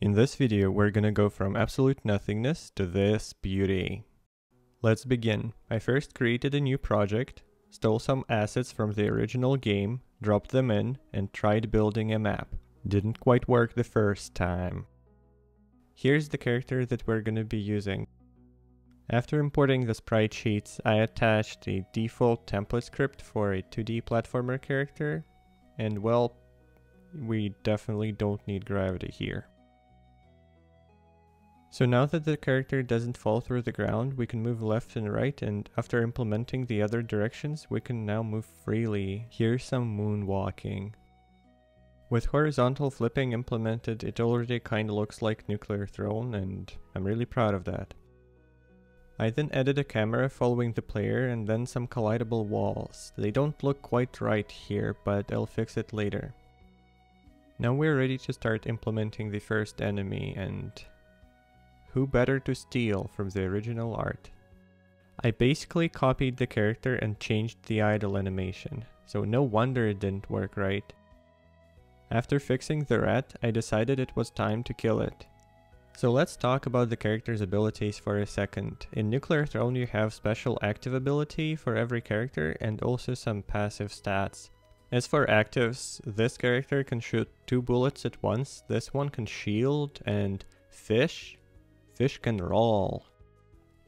In this video, we're gonna go from absolute nothingness to this beauty. Let's begin. I first created a new project, stole some assets from the original game, dropped them in, and tried building a map. Didn't quite work the first time. Here's the character that we're gonna be using. After importing the sprite sheets, I attached a default template script for a 2D platformer character, and well, we definitely don't need gravity here. So now that the character doesn't fall through the ground, we can move left and right and after implementing the other directions, we can now move freely. Here's some moonwalking. With horizontal flipping implemented, it already kinda looks like Nuclear Throne and I'm really proud of that. I then added a camera following the player and then some collidable walls. They don't look quite right here, but I'll fix it later. Now we're ready to start implementing the first enemy and who better to steal from the original art? I basically copied the character and changed the idle animation, so no wonder it didn't work right. After fixing the rat, I decided it was time to kill it. So let's talk about the character's abilities for a second. In Nuclear Throne you have special active ability for every character and also some passive stats. As for actives, this character can shoot two bullets at once, this one can shield and fish, fish can roll.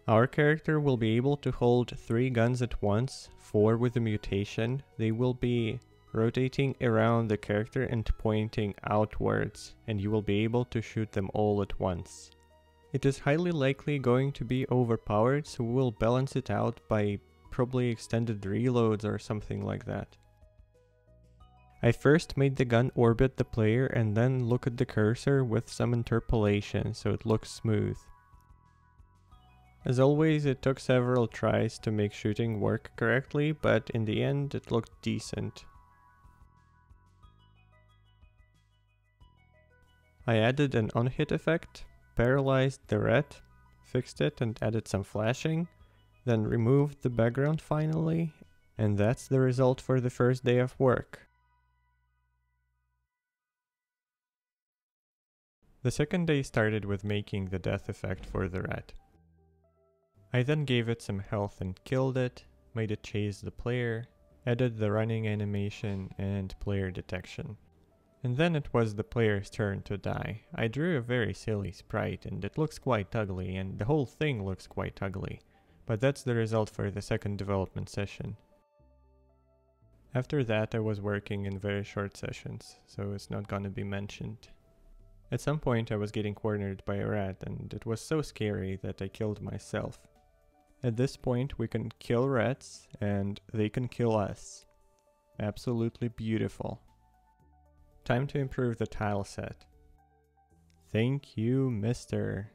Our character will be able to hold three guns at once, four with the mutation. They will be rotating around the character and pointing outwards, and you will be able to shoot them all at once. It is highly likely going to be overpowered, so we will balance it out by probably extended reloads or something like that. I first made the gun orbit the player and then look at the cursor with some interpolation so it looks smooth. As always, it took several tries to make shooting work correctly, but in the end it looked decent. I added an on-hit effect, paralyzed the rat, fixed it and added some flashing, then removed the background finally, and that's the result for the first day of work. The second day started with making the death effect for the rat. I then gave it some health and killed it, made it chase the player, added the running animation and player detection. And then it was the player's turn to die. I drew a very silly sprite and it looks quite ugly and the whole thing looks quite ugly. But that's the result for the second development session. After that I was working in very short sessions, so it's not gonna be mentioned. At some point I was getting cornered by a rat and it was so scary that I killed myself. At this point we can kill rats and they can kill us. Absolutely beautiful. Time to improve the tile set. Thank you, mister.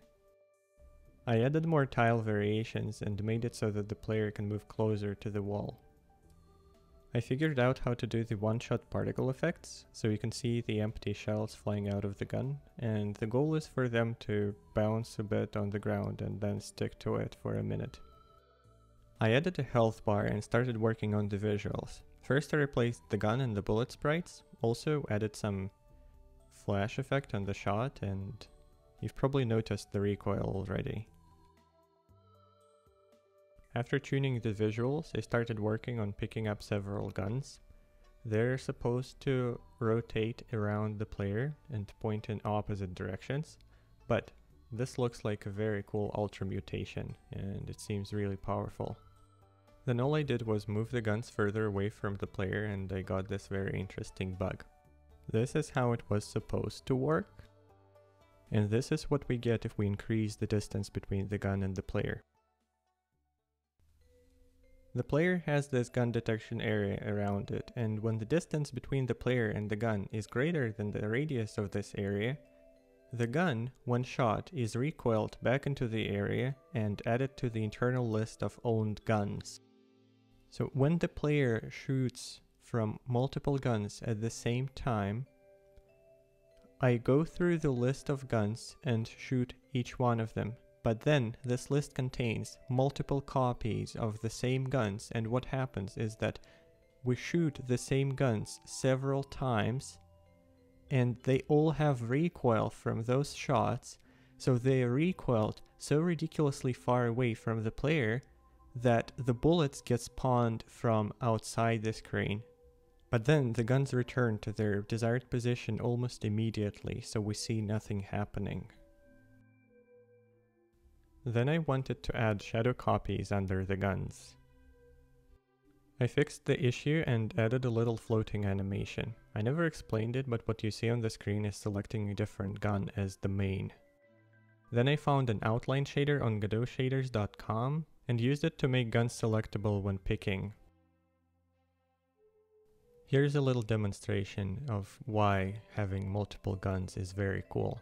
I added more tile variations and made it so that the player can move closer to the wall. I figured out how to do the one-shot particle effects, so you can see the empty shells flying out of the gun, and the goal is for them to bounce a bit on the ground and then stick to it for a minute. I added a health bar and started working on the visuals. First I replaced the gun and the bullet sprites, also added some flash effect on the shot, and you've probably noticed the recoil already. After tuning the visuals, I started working on picking up several guns. They're supposed to rotate around the player and point in opposite directions, but this looks like a very cool ultra mutation and it seems really powerful. Then all I did was move the guns further away from the player and I got this very interesting bug. This is how it was supposed to work. And this is what we get if we increase the distance between the gun and the player. The player has this gun detection area around it, and when the distance between the player and the gun is greater than the radius of this area, the gun, when shot, is recoiled back into the area and added to the internal list of owned guns. So when the player shoots from multiple guns at the same time, I go through the list of guns and shoot each one of them but then this list contains multiple copies of the same guns and what happens is that we shoot the same guns several times and they all have recoil from those shots, so they recoiled so ridiculously far away from the player that the bullets get spawned from outside the screen. But then the guns return to their desired position almost immediately, so we see nothing happening. Then I wanted to add shadow copies under the guns. I fixed the issue and added a little floating animation. I never explained it, but what you see on the screen is selecting a different gun as the main. Then I found an outline shader on godotshaders.com and used it to make guns selectable when picking. Here's a little demonstration of why having multiple guns is very cool.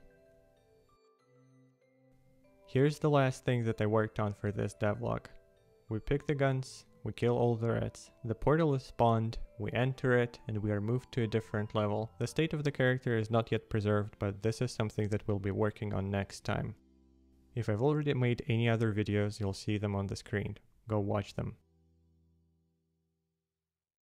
Here's the last thing that I worked on for this devlog. We pick the guns, we kill all the rats, the portal is spawned, we enter it, and we are moved to a different level. The state of the character is not yet preserved, but this is something that we'll be working on next time. If I've already made any other videos, you'll see them on the screen. Go watch them.